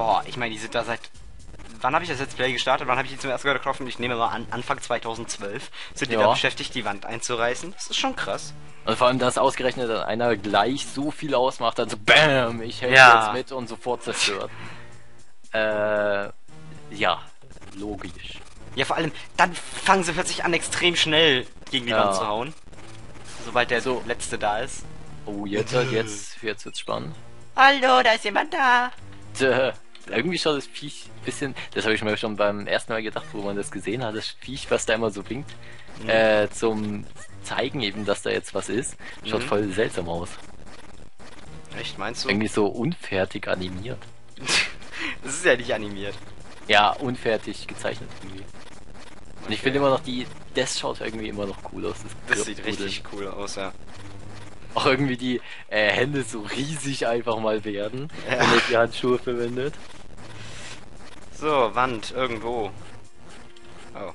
boah, ich meine, die sind da seit. Wann habe ich das Let's Play gestartet? Wann habe ich die zum ersten Mal getroffen? Ich nehme mal an, Anfang 2012 sind die Ja. da beschäftigt, die Wand einzureißen. Das ist schon krass. Und vor allem, dass ausgerechnet dann einer gleich so viel ausmacht, dann so BAM, ich helfe Ja. jetzt mit und sofort zerstört. Äh, ja, logisch. Ja, vor allem, dann fangen sie plötzlich an, extrem schnell gegen die Ja. Wand zu hauen. Sobald der So. letzte da ist. Oh, jetzt, jetzt, jetzt wird's spannend. Hallo, da ist jemand da. Tö, irgendwie schaut das Viech bisschen, das habe ich mir schon beim ersten Mal gedacht, wo man das gesehen hat, das Viech, was da immer so winkt, äh, zum zeigen eben, dass da jetzt was ist, schaut Mhm. voll seltsam aus. Echt, meinst du? Irgendwie so unfertig animiert. Das ist ja nicht animiert. Ja, unfertig gezeichnet irgendwie. Und ich finde immer noch die, das schaut irgendwie immer noch cool aus. Das sieht Grüppeln. richtig cool aus, ja. Auch irgendwie die äh, Hände so riesig einfach mal werden, Ja. wenn er die Handschuhe verwendet. So, Wand, irgendwo. Oh.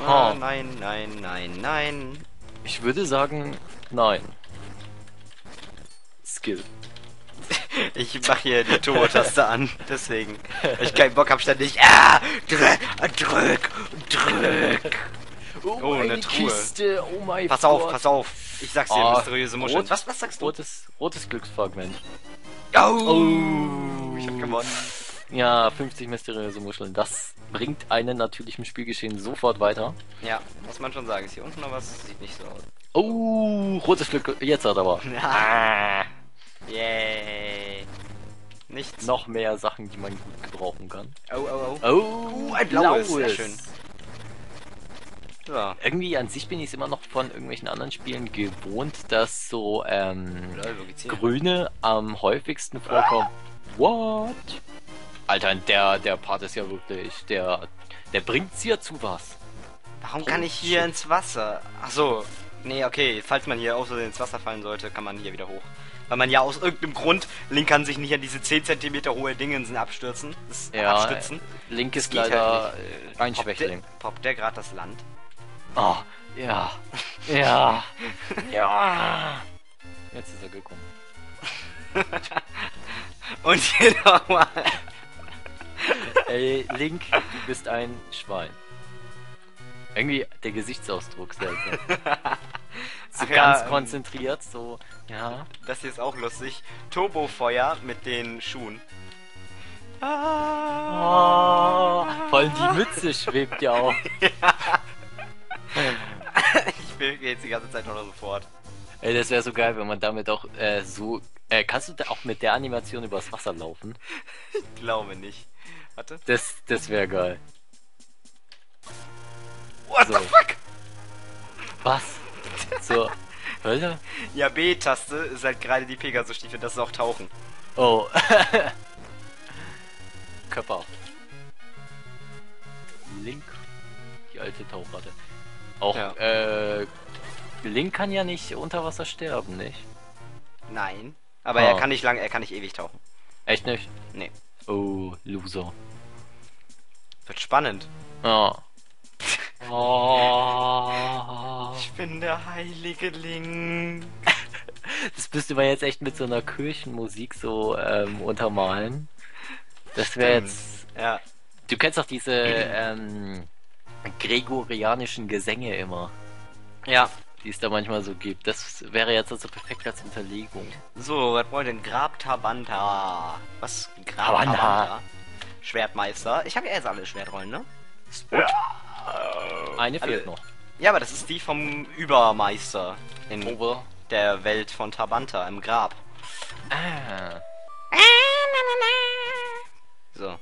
Oh, nein, nein, nein, nein. Ich würde sagen, nein. Skill. Ich mach hier die Turbo-Taste an, deswegen. Weil ich keinen Bock hab, ständig. Ah, drück, drück, drück. Oh, eine eine Truhe. Kiste, oh mein Pass auf, pass auf. Ich sag's dir, Ah, mysteriöse Muscheln. rot. Was, was sagst du? Rotes, rotes Glücksfragment. Oh, ich hab gewonnen. Ja, 50 mysteriöse Muscheln. Das bringt einen natürlich im Spielgeschehen sofort weiter. Ja, muss man schon sagen. Ist hier unten noch was? Sieht nicht so aus. Oh, rotes Glück. Jetzt hat er aber. Ja. Yay. Nichts. Noch mehr Sachen, die man gut gebrauchen kann. Oh, oh, oh. Oh, Uh, ein blaues. Sehr schön. So. Irgendwie an sich bin ich es immer noch von irgendwelchen anderen Spielen gewohnt, dass so ähm, Lol? Grüne am häufigsten vorkommen. What? Alter, der, der Part ist ja wirklich, der, der bringt's ja zu was. Warum kann ich hier ins Wasser? Ach so. Nee, okay. Falls man hier Versehen ins Wasser fallen sollte, kann man hier wieder hoch. Weil man ja aus irgendeinem Grund, Link kann sich nicht an diese 10 cm hohe Dingensen abstürzen. Ja, abstützen. Link ist geht leider halt äh, ein Poppt Schwächling. der, poppt der gerade das Land? Oh, ja, ja, ja. Jetzt ist er gekommen. Und hier nochmal. Ey, Link, du bist ein Schwein. Irgendwie der Gesichtsausdruck seltsam. So Ach ja, ganz ähm, konzentriert, so, ja. Das hier ist auch lustig. Turbofeuer mit den Schuhen. Oh, vor allem die Mütze schwebt ja auch. Ich will jetzt die ganze Zeit nur noch sofort. Ey, das wäre so geil, wenn man damit auch äh, so. Äh, kannst du da auch mit der Animation übers Wasser laufen? Ich glaube nicht. Warte. Das, das wäre geil. What So. the fuck? Was? So. Hölle? Ja, B-Taste ist halt gerade die Pegasus-Stiefel, das ist auch Tauchen. Oh. Körper. Link. Die alte Tauchratte. Auch, Ja. äh. Link kann ja nicht unter Wasser sterben, nicht? Nein. Aber Ah. er kann nicht lang, er kann nicht ewig tauchen. Echt nicht? Nee. Oh, Loser. Wird spannend. Oh. Oh. Ich bin der heilige Link. Das müsste man jetzt echt mit so einer Kirchenmusik so ähm, untermalen. Das wäre jetzt. Ja. Du kennst doch diese ähm, gregorianischen Gesänge immer, Ja. Die es da manchmal so gibt. Das wäre jetzt also perfekt als Unterlegung. So, was wollen wir denn? Grab Tabanta. Was? Grab Tabanta. Tabanta. Schwertmeister. Ich habe ja jetzt alle Schwertrollen, ne? Eine Alle- fehlt noch. Ja, aber das ist die vom Übermeister in Over. der Welt von Tabanta im Grab. Ah, So.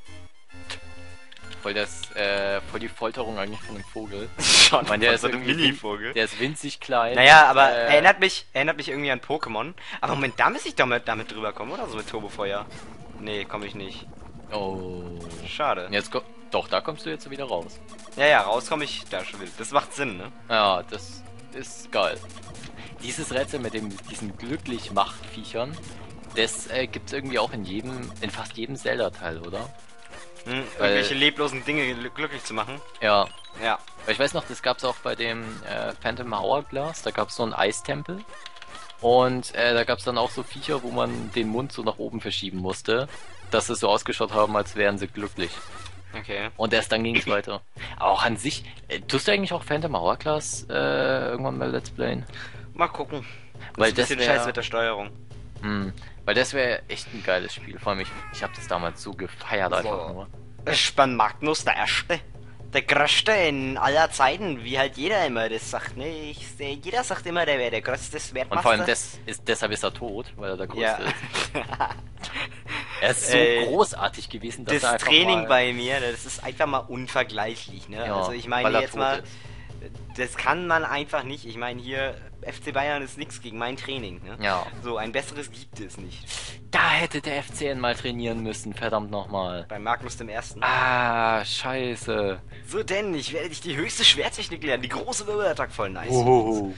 Voll das, äh, voll die Folterung eigentlich von einem Vogel. Schon, Ich meine, der ist ein irgendwie Mini-Vogel. Der ist winzig klein. Naja, aber äh, erinnert mich, erinnert mich irgendwie an Pokémon. Aber Moment, da müsste ich damit, damit drüber kommen, oder? So mit Turbofeuer. Nee, komme ich nicht. Oh. Schade. Jetzt ko Doch, da kommst du jetzt wieder raus. Ja, ja, raus komme ich da schon wieder. Das macht Sinn, ne? Ja, das ist geil. Dieses Rätsel mit dem, diesen glücklich macht Viechern, das äh, gibt's irgendwie auch in jedem, in fast jedem Zelda-Teil, oder? Hm, Weil- irgendwelche leblosen Dinge gl- glücklich zu machen. Ja. Ja. Weil ich weiß noch, das gab's auch bei dem äh, Phantom Hourglass, da gab's so einen Eistempel. Und äh, da gab's dann auch so Viecher, wo man den Mund so nach oben verschieben musste, dass es so ausgeschaut haben, als wären sie glücklich. Okay. Und erst dann ging's weiter. Aber auch an sich, äh, tust du eigentlich auch Phantom Hourglass äh, irgendwann mal Let's Playen? Mal gucken. Weil ist ein bisschen das scheiß mit der Steuerung. Hm, weil das wäre echt ein geiles Spiel. Vor allem, ich, ich habe das damals so gefeiert einfach So. nur. Ich bin Magnus der Erste. Der Größte in aller Zeiten, wie halt jeder immer das sagt, ne? Ich, jeder sagt immer, der wäre der größte Schwertmaster. Und vor allem des, ist, deshalb ist er tot, weil er der Größte Ja. ist. Er ist so Äh, großartig gewesen, dass das Training bei mir, das ist einfach mal unvergleichlich, ne? Ja, also ich meine jetzt mal, ist. das kann man einfach nicht. Ich meine hier, FC Bayern ist nichts gegen mein Training, ne? Ja. So, ein besseres gibt es nicht. Da hätte der FCN mal trainieren müssen, verdammt nochmal. Bei Magnus dem Ersten. Ah, scheiße. So denn, ich werde dich die höchste Schwertechnik lernen, die große Wirbelattack voll nice. Uhuhu.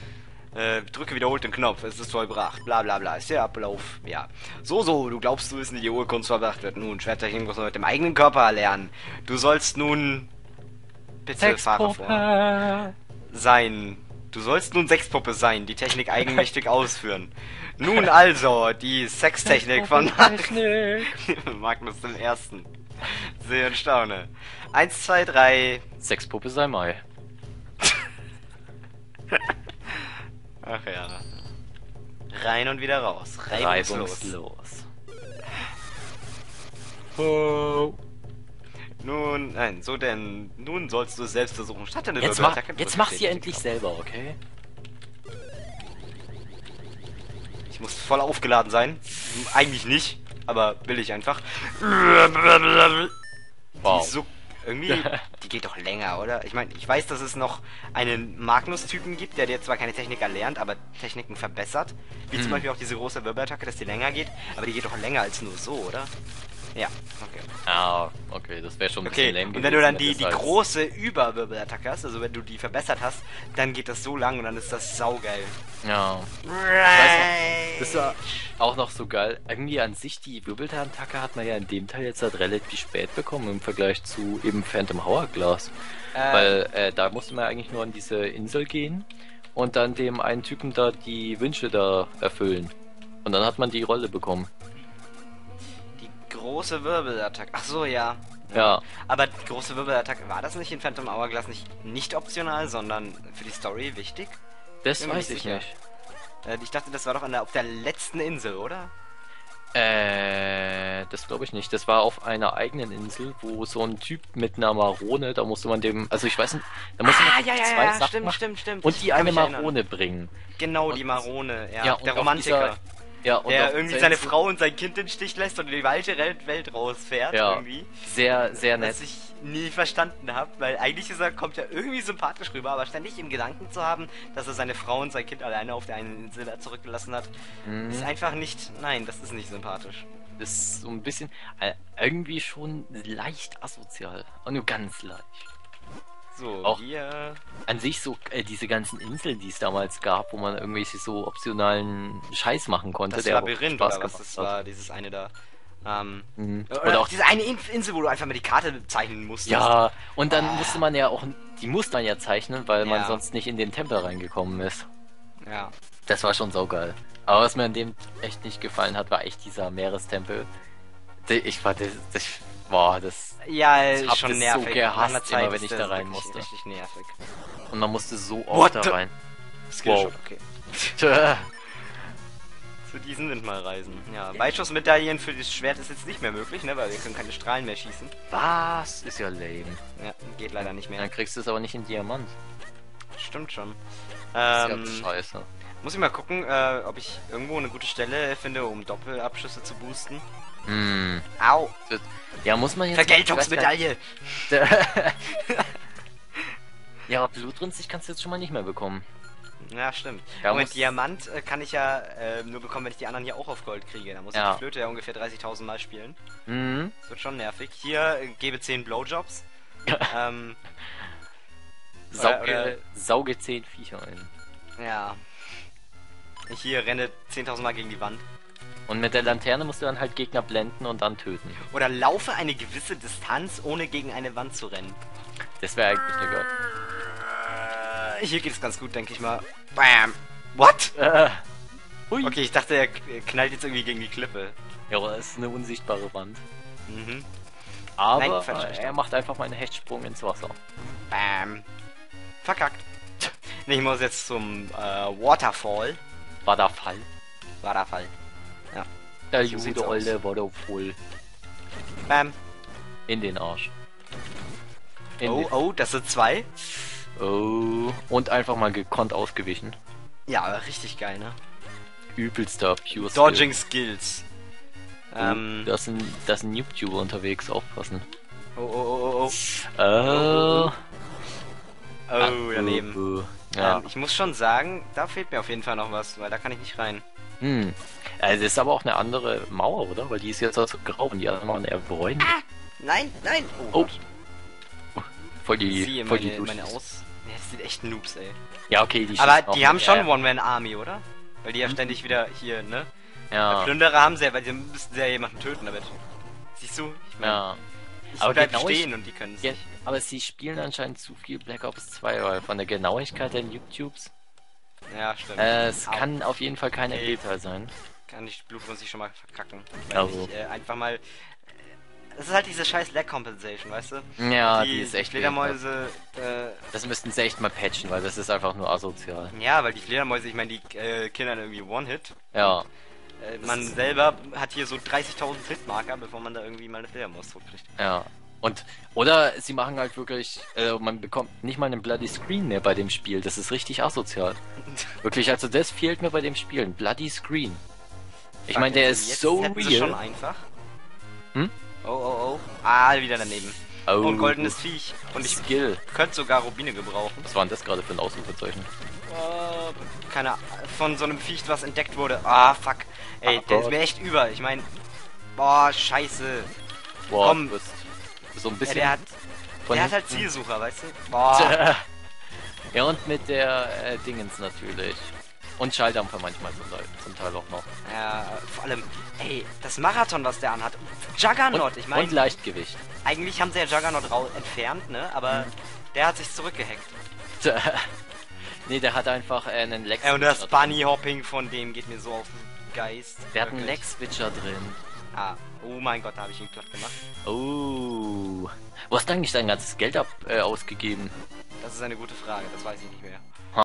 Äh, drücke wiederholt den Knopf, es ist vollbracht, bla bla bla, ist der Ablauf, ja. So, so, du glaubst, du wissen, wie die hohe Kunst vollbracht wird. Nun, Schwerttechnik muss man mit dem eigenen Körper erlernen. Du sollst nun... Bitte fahre vor. Sein. Du sollst nun Sexpuppe sein, die Technik eigenmächtig ausführen. Nun also, die Sextechnik von. Magnus dem Ersten. Sehe und staune. Eins, zwei, drei. Sexpuppe sei Mai. Ach ja. Rein und wieder raus. Reibungslos. Reibungslos. Nun, nein, so denn, nun sollst du es selbst versuchen. Statt deine Jetzt, mach, jetzt drücke mach sie stetig endlich drauf. selber, okay? Ich muss voll aufgeladen sein. Eigentlich nicht, aber will ich einfach. Die Wow. so irgendwie, die geht doch länger, oder? Ich meine, ich weiß, dass es noch einen Magnus-Typen gibt, der dir zwar keine Technik erlernt, aber Techniken verbessert. Wie zum Hm. Beispiel auch diese große Wirbelattacke, dass die länger geht. Aber die geht doch länger als nur so, oder? Ja, okay. Ah, okay, das wäre schon ein Okay, bisschen lame und wenn du dann die, die große Überwirbelattacke hast, also wenn du die verbessert hast, dann geht das so lang und dann ist das saugeil. Ja. Right. Das war auch noch so geil. Irgendwie an sich, die Wirbeltanattacke hat man ja in dem Teil jetzt halt relativ spät bekommen im Vergleich zu eben Phantom Hourglass. Äh, Weil äh, da musste man eigentlich nur an diese Insel gehen und dann dem einen Typen da die Wünsche da erfüllen. Und dann hat man die Rolle bekommen. Große Wirbelattacke. Ach so, ja. Ja. Aber die große Wirbelattacke, war das nicht in Phantom Hourglass nicht, nicht optional, sondern für die Story wichtig? Das weiß ich sicher. nicht. Äh, ich dachte, das war doch an der, auf der letzten Insel, oder? Äh, das glaube ich nicht. Das war auf einer eigenen Insel, wo so ein Typ mit einer Marone, da musste man dem, also ich weiß nicht, da musste man Ah, ja, ja, zwei ja, Sachen stimmt, machen stimmt, stimmt. und die eine mich erinnern. Marone bringen. Genau, Und- die Marone, ja. Ja, der Romantiker. dieser- Ja, und der irgendwie seine Frau und sein Kind in den Stich lässt und in die weite Welt, rausfährt, Ja, irgendwie. sehr, sehr nett. Was ich nie verstanden habe, weil eigentlich ist er, kommt er irgendwie sympathisch rüber, aber ständig im Gedanken zu haben, dass er seine Frau und sein Kind alleine auf der einen Insel zurückgelassen hat, Mhm. ist einfach nicht, nein, das ist nicht sympathisch. Das ist so ein bisschen, äh, irgendwie schon leicht asozial. Und nur ganz leicht. So, Auch- wir, An sich so, äh, diese ganzen Inseln, die es damals gab, wo man irgendwelche so optionalen Scheiß machen konnte, das Labyrinth Spaß oder was das hat. war, dieses eine da. Ähm, Mhm. oder, Oder auch diese eine In- Insel, wo du einfach mal die Karte zeichnen musstest. Ja, und dann Ah. musste man ja auch, die muss man ja zeichnen, weil man Ja. sonst nicht in den Tempel reingekommen ist. Ja. Das war schon saugeil. Aber was mir an dem echt nicht gefallen hat, war echt dieser Meerestempel. Ich war das, das boah, das Ja, Ich ist schon das so nervig. gehasst Nach einer immer, Zeit wenn ich das da rein musste. Richtig nervig. und man musste so What oft da the- rein. Skillshot, Wow. okay. Tja. Zu diesen Windmalreisen. Ja, Weitschussmedaillen für das Schwert ist jetzt nicht mehr möglich, ne, weil wir können keine Strahlen mehr schießen. Was? Ist ja lame. Ja, geht leider nicht mehr. Dann kriegst du es aber nicht in Diamant. Stimmt schon. Das Ähm, ist ja scheiße. Muss ich mal gucken, äh, ob ich irgendwo eine gute Stelle finde, um Doppelabschüsse zu boosten. Hm. Au! Ja, muss man jetzt. Vergeltungsmedaille! ja, aber Blutrünstig kannst du jetzt schon mal nicht mehr bekommen. Ja, stimmt. Ja, muss- Diamant äh, kann ich ja äh, nur bekommen, wenn ich die anderen hier auch auf Gold kriege. Da muss Ja. ich die Flöte ja ungefähr 30.000 Mal spielen. Mhm. Das wird schon nervig. Hier äh, gebe 10 Blowjobs. ähm, Sauge, oder- sauge 10 Viecher ein. ja. Hier renne 10.000 Mal gegen die Wand. Und mit der Laterne musst du dann halt Gegner blenden und dann töten. Oder laufe eine gewisse Distanz, ohne gegen eine Wand zu rennen. Das wäre eigentlich eine Gott. Äh, Hier geht es ganz gut, denke ich mal. Bam! What? Äh. Okay, ich dachte, er knallt jetzt irgendwie gegen die Klippe. Ja, aber das ist eine unsichtbare Wand. Mhm. Aber Nein, er macht einfach mal einen Hechtsprung ins Wasser. Bam. Verkackt. Ich muss jetzt zum äh, Waterfall. War da Fall? Waterfall. Der So sieht's Jude aus. Olle war da voll Bam. in den Arsch. In Oh, den, oh, das sind zwei. oh. Und einfach mal gekonnt ausgewichen. Ja, aber richtig geil, ne? Übelster Pure Skill. Dodging Skills. Oh, Ähm, da ist ein, da ist ein YouTuber unterwegs, aufpassen. oh, oh, oh, oh, Äh, oh. ah, Oh, daneben. Ja. Ähm, ich muss schon sagen, da fehlt mir auf jeden Fall noch was, weil da kann ich nicht rein. Hm. Also ist aber auch eine andere Mauer, oder? Weil die ist jetzt also grau und die anderen waren eher bräunlich. Nein, nein. Oh. Gott. Voll die, Siehe voll die meine, meine Dusche. Aus... Ja, das sind echt Noobs, ey. Ja, okay, die Aber die haben schon. One-Man-Army, oder? Weil die ja ständig wieder hier, ne? Ja, Plünderer haben sie ja, weil sie müssten ja jemanden töten damit. Siehst du? Ich mein, ja. Ich Aber genau stehen und die können es aber sie spielen anscheinend zu viel Black Ops 2, weil von der Genauigkeit der YouTubes. Ja, stimmt. Äh, es Au. kann auf jeden Fall kein. MB-Teil sein. Kann ich Blut muss ich schon mal verkacken. Also. ich äh, einfach mal. Das ist halt diese scheiß Lag Compensation, weißt du? Ja, die, die, ist echt Fledermäuse. Äh, Das müssten sie echt mal patchen, weil das ist einfach nur asozial. ja, weil die Fledermäuse, ich meine, die äh, killen dann irgendwie One-Hit. Ja, Äh, man selber hat hier so 30.000 Hitmarker, bevor man da irgendwie mal eine Fledermaus zurückkriegt. ja. Und, oder sie machen halt wirklich, äh, man bekommt nicht mal einen Bloody Screen mehr bei dem Spiel. Das ist richtig asozial. Wirklich, also das fehlt mir bei dem Spiel. Ein Bloody Screen. Ich meine, der Also ist jetzt so sie schon real. einfach. Hm? Oh, oh, oh. Ah, wieder daneben. Oh, Und goldenes Viech. Und ich Skill. könnte sogar Rubine gebrauchen. Was war denn das gerade für ein Ausrufezeichen? Äh, keine Ahnung. Von so einem Viech, was entdeckt wurde. Ah, fuck. Ey, Ach der ist Gott. mir echt über. Ich meine. Boah, scheiße. Boah, Komm. du bist so ein Ja, bisschen der hat, der hat halt Zielsucher, weißt du? Boah. Ja, und mit der äh, Dingens natürlich. Und Schalldämpfer manchmal zum Teil, zum Teil auch noch. Ja, vor allem, ey, das Marathon, was der anhat. Juggernaut, Und, ich und meine, Leichtgewicht. eigentlich haben sie ja Juggernaut entfernt, ne? Aber der hat sich zurückgehackt. Nee, der hat einfach äh, einen Lex. Ey, und das Bunny Hopping von dem geht mir so auf den Geist. Der hat einen Wirklich. Lex-Switcher drin. Ah, oh mein Gott, da habe ich ihn platt gemacht. Oh. Wo hast du eigentlich dein ganzes Geld ab, äh, ausgegeben? Das ist eine gute Frage, das weiß ich nicht mehr.